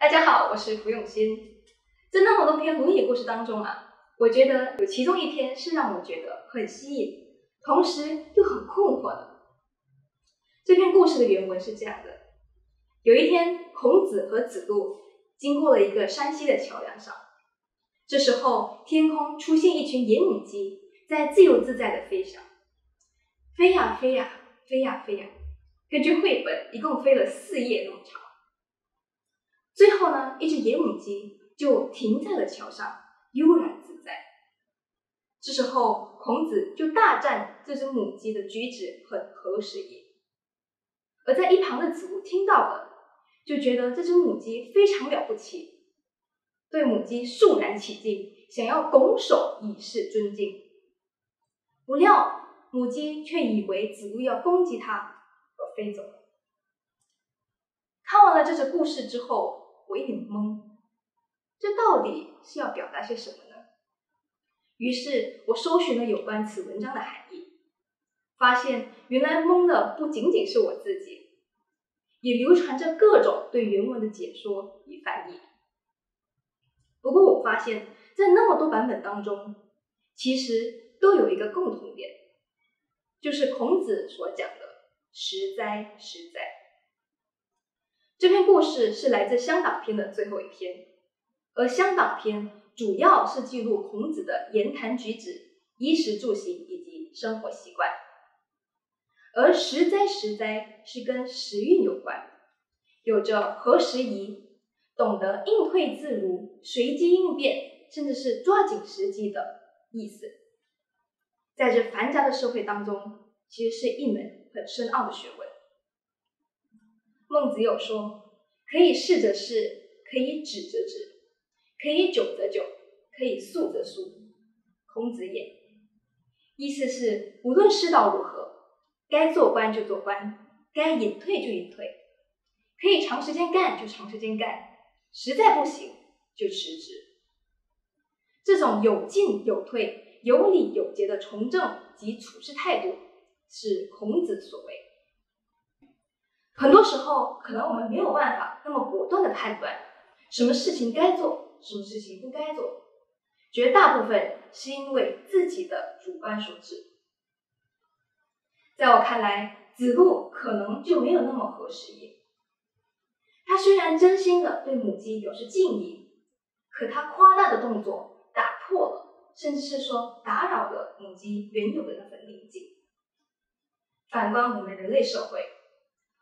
大家好，我是胡永新。在那么多篇伦理故事当中啊，我觉得有其中一篇是让我觉得很吸引，同时又很困惑的。这篇故事的原文是这样的：有一天，孔子和子路经过了一个山西的桥梁上，这时候天空出现一群野母鸡，在自由自在的飞翔，飞呀飞呀，飞呀飞呀。根据绘本，一共飞了四页那么长。最后呢，一只野母鸡就停在了桥上，悠然自在。这时候，孔子就大赞这只母鸡的举止很合时宜。而在一旁的子路听到了，就觉得这只母鸡非常了不起，对母鸡肃然起敬，想要拱手以示尊敬。不料，母鸡却以为子路要攻击它。而飞走了。看完了这则故事之后，我一脸懵，这到底是要表达些什么呢？于是我搜寻了有关此文章的含义，发现原来懵的不仅仅是我自己，也流传着各种对原文的解说与翻译。不过我发现，在那么多版本当中，其实都有一个共同点，就是孔子所讲的。实哉，实哉！这篇故事是来自《乡党篇》的最后一篇，而《乡党篇》主要是记录孔子的言谈举止、衣食住行以及生活习惯，而“实哉，实哉”是跟时运有关，有着合时宜、懂得应退自如、随机应变，甚至是抓紧时机的意思。在这繁杂的社会当中，其实是一门。很深奥的学问。孟子有说：“可以试则试，可以止则止，可以久则久，可以速则速。”孔子也。意思是，无论世道如何，该做官就做官，该隐退就隐退，可以长时间干就长时间干，实在不行就辞职。这种有进有退、有礼有节的从政及处事态度。是孔子所为。很多时候，可能我们没有办法那么果断的判断什么事情该做，什么事情不该做。绝大部分是因为自己的主观所致。在我看来，子路可能就没有那么合时宜。他虽然真心的对母鸡表示敬意，可他夸大的动作打破了，甚至是说打扰了母鸡原有的那份宁静。反观我们人类社会，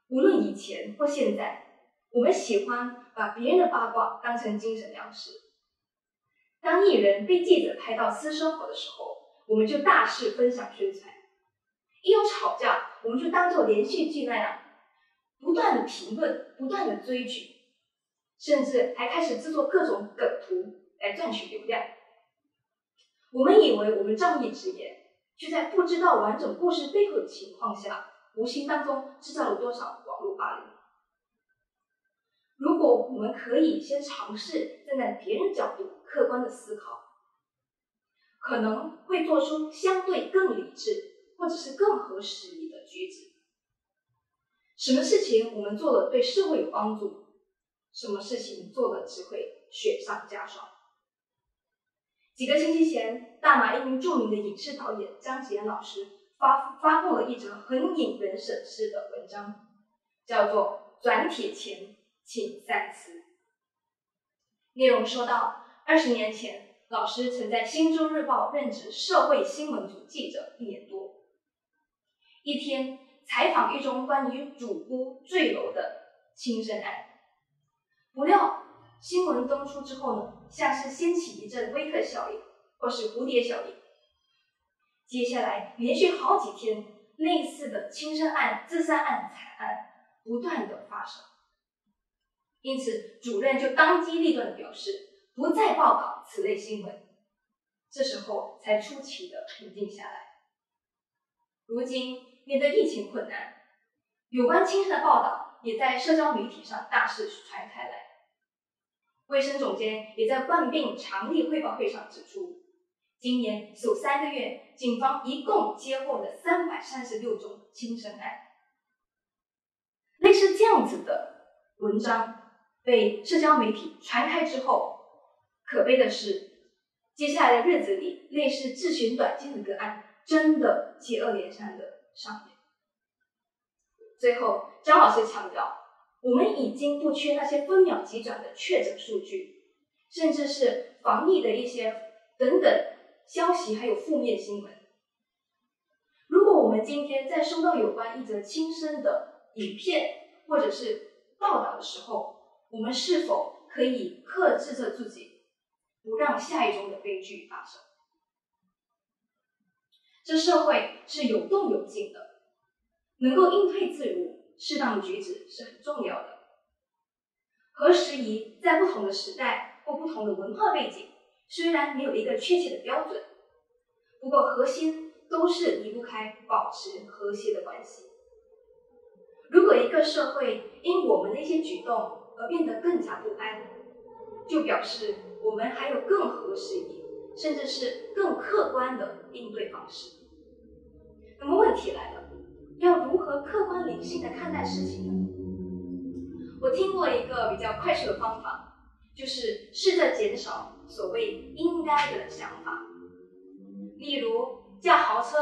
无论以前或现在，我们喜欢把别人的八卦当成精神粮食。当艺人被记者拍到私生活的时候，我们就大肆分享宣传；一有吵架，我们就当做连续剧那样，不断的评论，不断的追剧，甚至还开始制作各种梗图来赚取流量。我们以为我们仗义直言。却在不知道完整故事背后的情况下，无形当中制造了多少网络霸凌。如果我们可以先尝试站在别人角度客观的思考，可能会做出相对更理智或者是更合时宜的举止。什么事情我们做了对社会有帮助，什么事情做了只会雪上加霜。几个星期前，大马一名著名的影视导演张吉安老师发发布了一则很引人深思的文章，叫做《转帖前请三思》。内容说到，二十年前，老师曾在《新洲日报》任职社会新闻组记者一年多。一天，采访一宗关于主播坠楼的轻生案，不料。新闻登出之后呢，像是掀起一阵微克效应，或是蝴蝶效应。接下来连续好几天，类似的轻生案、自杀案、惨案不断的发生。因此，主任就当机立断的表示，不再报道此类新闻。这时候才出奇的平静下来。如今面对疫情困难，有关轻生的报道也在社交媒体上大肆传开来。卫生总监也在冠病常例汇报会上指出，今年首三个月，警方一共接获了三百三十六宗轻生案。类似这样子的文章，被社交媒体传开之后，可悲的是，接下来的日子里，类似自寻短见的个案真的接二连三的上演。最后，张老师强调，我们已经不缺那些分秒急转的确诊数据，甚至是防疫的一些等等消息，还有负面新闻。如果我们今天在收到有关一则轻生的影片或者是报道的时候，我们是否可以克制着自己，不让下一周的悲剧发生？这社会是有动有静的。能够应对自如，适当的举止是很重要的。何时宜在不同的时代或不同的文化背景，虽然没有一个确切的标准，不过核心都是离不开保持和谐的关系。如果一个社会因我们的一些举动而变得更加不安，就表示我们还有更合适，甚至是更客观的应对方式。那么问题来了。要如何客观理性的看待事情呢？我听过一个比较快速的方法，就是试着减少所谓应该的想法。例如，驾豪车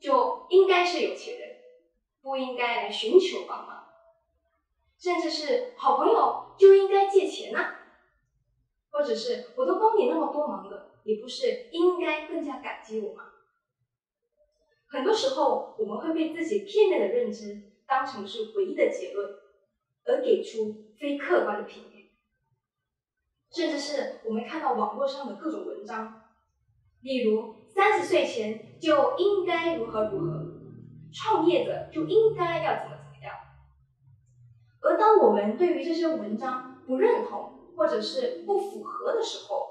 就应该是有钱人，不应该来寻求帮忙；甚至是好朋友就应该借钱呐，或者是我都帮你那么多忙了，你不是应该更加感激我吗？很多时候，我们会被自己片面的认知当成是唯一的结论，而给出非客观的评价。甚至是我们看到网络上的各种文章，例如三十岁前就应该如何如何，创业者就应该要怎么怎么样。而当我们对于这些文章不认同或者是不符合的时候，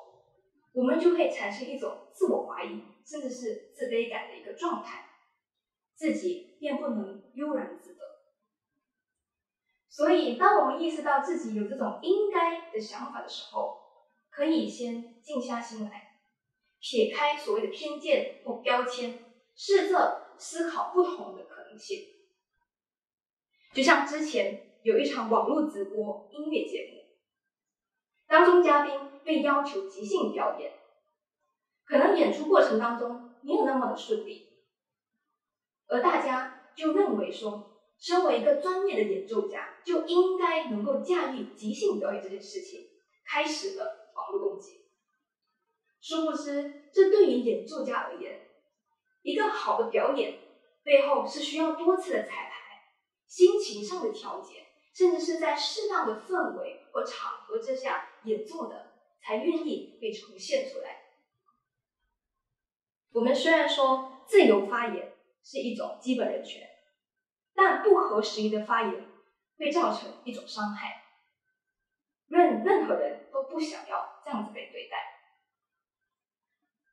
我们就会产生一种自我怀疑，甚至是自卑感的一个状态。自己便不能悠然自得。所以，当我们意识到自己有这种应该的想法的时候，可以先静下心来，撇开所谓的偏见或标签，试着思考不同的可能性。就像之前有一场网络直播音乐节目，当中嘉宾被要求即兴表演，可能演出过程当中没有那么的顺利。而大家就认为说，身为一个专业的演奏家，就应该能够驾驭即兴表演这件事情，开始了网络攻击。殊不知，这对于演奏家而言，一个好的表演背后是需要多次的彩排、心情上的调节，甚至是在适当的氛围或场合之下演奏的，才愿意被呈现出来。我们虽然说自由发言。是一种基本人权，不合时宜的发言会造成一种伤害。任任何人都不想要这样子被对待。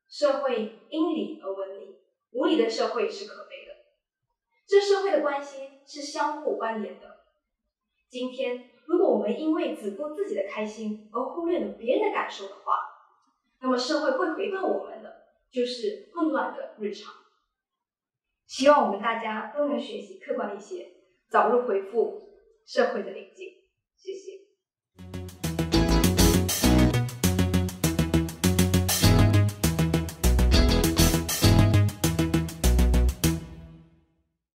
社会因理而文明，无理的社会是可悲的。这社会的关系是相互关联的。今天，如果我们因为只顾自己的开心而忽略了别人的感受的话，那么社会会回报我们的就是混乱的日常。希望我们大家都能学习客观一些，早日恢复社会的宁静。谢谢。